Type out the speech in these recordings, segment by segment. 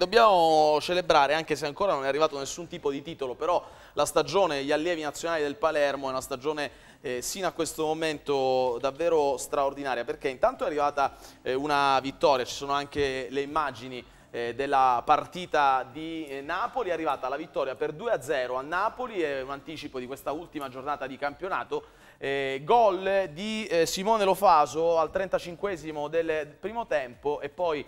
Dobbiamo celebrare, anche se ancora non è arrivato nessun tipo di titolo, però la stagione, gli allievi nazionali del Palermo è una stagione eh, sino a questo momento davvero straordinaria, perché intanto è arrivata eh, una vittoria, ci sono anche le immagini eh, della partita di eh, Napoli, è arrivata la vittoria per 2-0 a Napoli, è un anticipo di questa ultima giornata di campionato, eh, gol di eh, Simone Lofaso al 35 del primo tempo e poi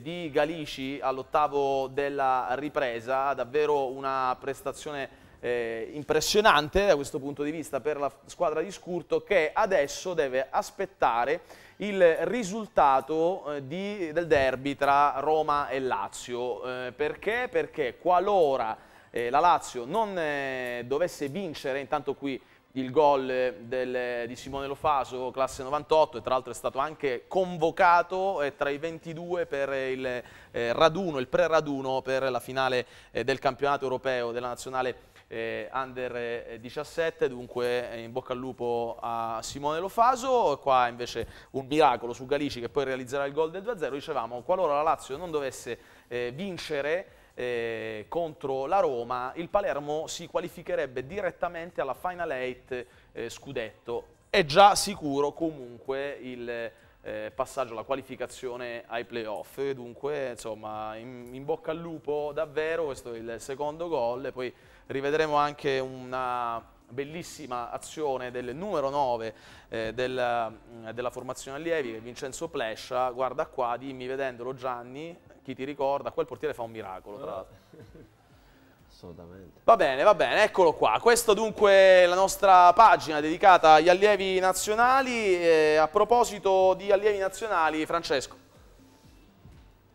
di Galici all'ottavo della ripresa, davvero una prestazione eh, impressionante da questo punto di vista per la squadra di Scurto che adesso deve aspettare il risultato eh, di, del derby tra Roma e Lazio. Eh, perché? Perché qualora eh, la Lazio non eh, dovesse vincere, intanto qui il gol del, di Simone Lofaso, classe 98, e tra l'altro è stato anche convocato eh, tra i 22 per il eh, raduno, il pre-raduno per la finale eh, del campionato europeo della nazionale eh, Under 17, dunque eh, in bocca al lupo a Simone Lofaso, qua invece un miracolo su Galici che poi realizzerà il gol del 2-0, dicevamo qualora la Lazio non dovesse eh, vincere eh, contro la Roma, il Palermo si qualificherebbe direttamente alla Final 8 eh, scudetto. È già sicuro comunque il eh, passaggio alla qualificazione ai playoff, dunque insomma in, in, bocca al lupo davvero, questo è il secondo gol, poi rivedremo anche una bellissima azione del numero 9 eh, del, della formazione allievi, Vincenzo Plescia, guarda qua, dimmi vedendolo Gianni, chi ti ricorda, quel portiere fa un miracolo tra l'altro. Assolutamente. Va bene, va bene, eccolo qua. Questa dunque è la nostra pagina dedicata agli allievi nazionali. E a proposito di allievi nazionali, Francesco.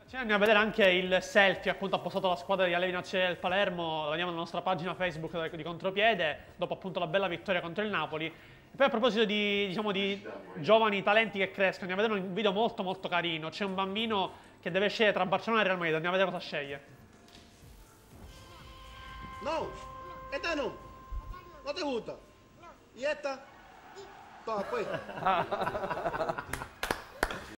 Ci andiamo a vedere anche il selfie appunto ha postato la squadra di allievi nazionali del Palermo, lo vediamo nella nostra pagina Facebook di Contropiede, dopo appunto la bella vittoria contro il Napoli. E poi a proposito di, diciamo, di giovani talenti che crescono, andiamo a vedere un video molto molto carino. C'è un bambino che deve scegliere tra Barcellona e Real Madrid. Andiamo a vedere cosa sceglie. No, esta no. No te gusta. ¿Y esta? Pues.